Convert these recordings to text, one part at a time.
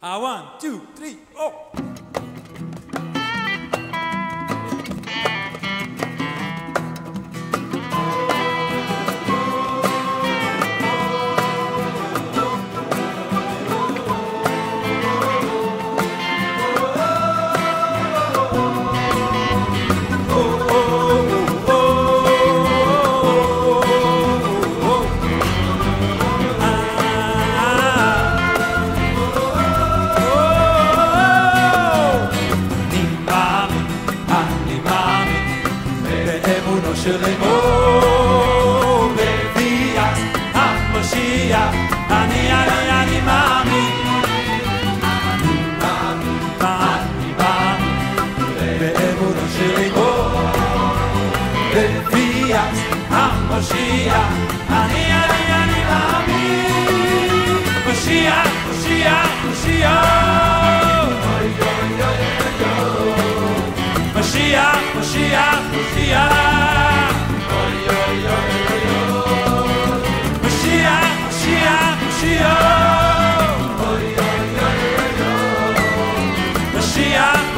Ah, one, two, three, oh. באמונו של אמור בביאת המשיח אני אני אני מאמין אני מאמין באמונו של אמור בביאת המשיח אני אני אני מאמין משיח משיח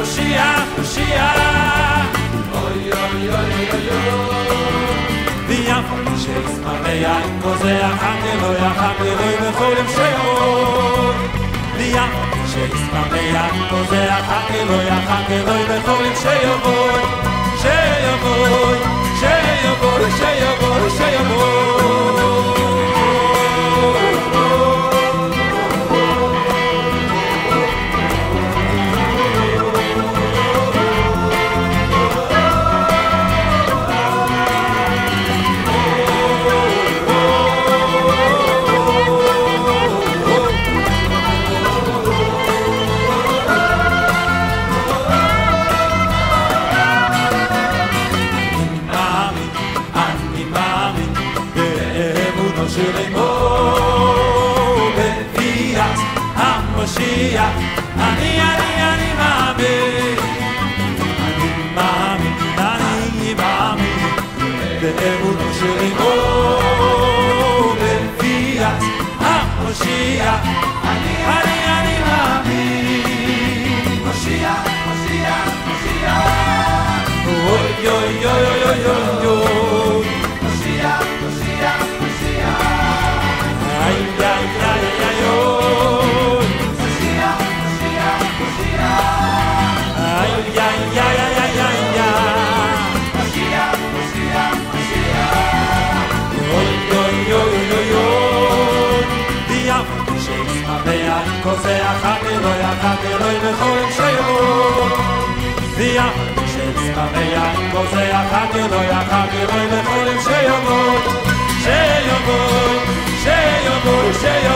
Mashiach, Mashiach, Mashiach. Oy, oy, oy, oy, oy. ויפו שישמחיה עם גוזח אנגלוי אנגלוי בכל המשיות ויפו שישמחיה עם גוזח אנגלוי אנגלוי בכל המשיות שיבוא שיבוא שיבוא שיבוא open fiat, HaMoshiach, ani ani ani mamin, ani mamin, ani mamin, be'emuno sheli open fiat, HaMoshiach, ani ani ani mamin. kose a khake lo ya khake lo in khol shayo via shets ka ve ya kose a khake lo ya khake lo in khol shayo shayo shayo